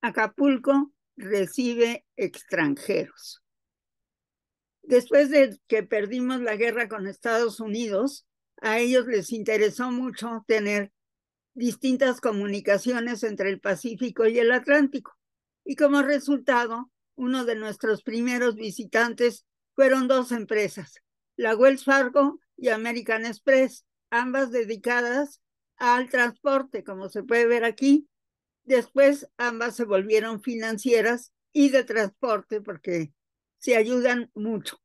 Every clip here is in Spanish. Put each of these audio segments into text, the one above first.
Acapulco recibe extranjeros. Después de que perdimos la guerra con Estados Unidos, a ellos les interesó mucho tener distintas comunicaciones entre el Pacífico y el Atlántico. Y como resultado, uno de nuestros primeros visitantes fueron dos empresas, la Wells Fargo y American Express, ambas dedicadas al transporte, como se puede ver aquí. Después ambas se volvieron financieras y de transporte porque se ayudan mucho.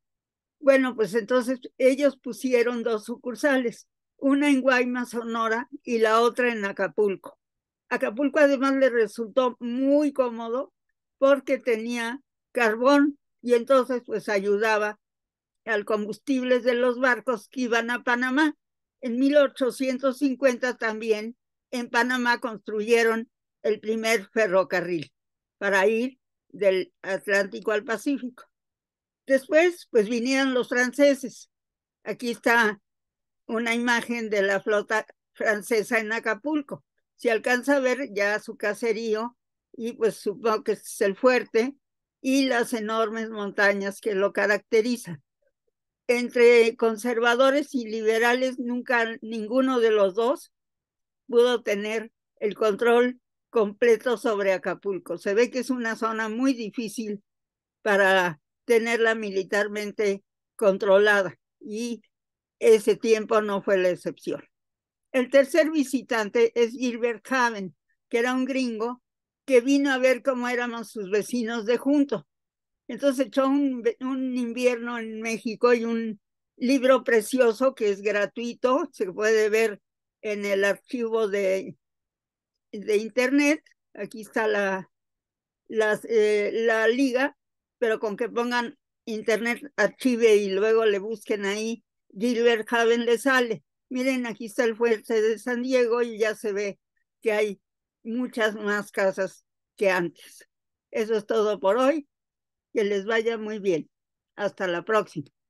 Bueno, pues entonces ellos pusieron dos sucursales, una en Guaymas, Sonora, y la otra en Acapulco. Acapulco además le resultó muy cómodo porque tenía carbón y entonces pues ayudaba al combustible de los barcos que iban a Panamá. En 1850 también en Panamá construyeron el primer ferrocarril para ir del Atlántico al Pacífico. Después, pues vinieron los franceses. Aquí está una imagen de la flota francesa en Acapulco. Se alcanza a ver ya su caserío y pues supongo que es el fuerte y las enormes montañas que lo caracterizan. Entre conservadores y liberales, nunca ninguno de los dos pudo tener el control completo sobre Acapulco. Se ve que es una zona muy difícil para tenerla militarmente controlada y ese tiempo no fue la excepción. El tercer visitante es Gilbert Haven, que era un gringo que vino a ver cómo éramos sus vecinos de junto. Entonces echó un, un invierno en México y un libro precioso que es gratuito, se puede ver en el archivo de, de internet. Aquí está la, eh, la liga pero con que pongan Internet Archive y luego le busquen ahí, Gilbert Haven le sale. Miren, aquí está el fuerte de San Diego y ya se ve que hay muchas más casas que antes. Eso es todo por hoy. Que les vaya muy bien. Hasta la próxima.